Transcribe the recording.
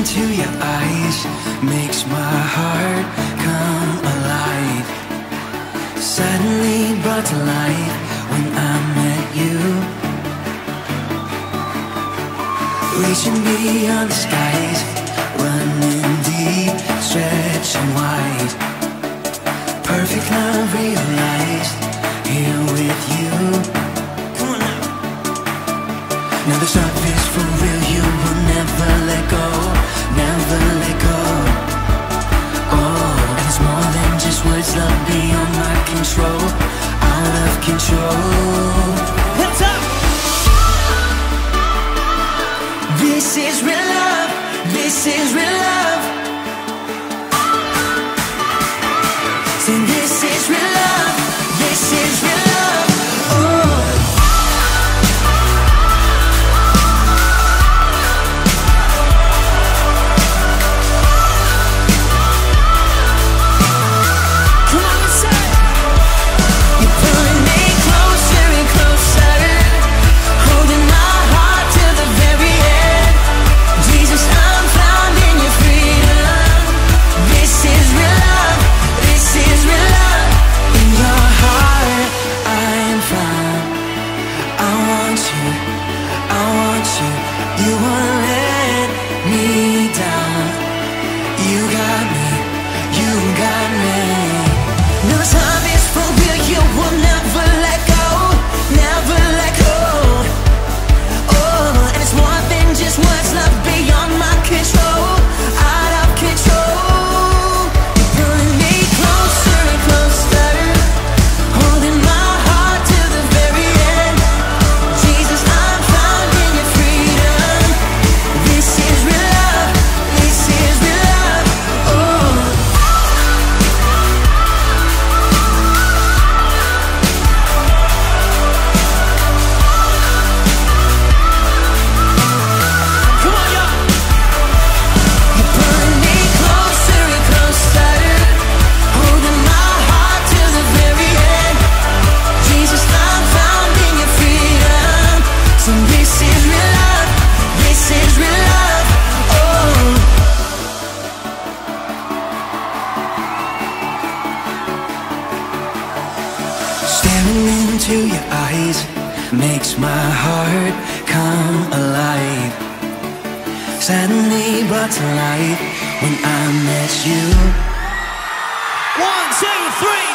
into your eyes makes my heart come alive. Suddenly brought to life when I met you. Reaching beyond the skies, running deep, stretching wide. Perfect love realized. out of control. What's up? This is real love, this is real love. This is real love. into your eyes makes my heart come alive. Suddenly brought to life when I met you. One, two, three.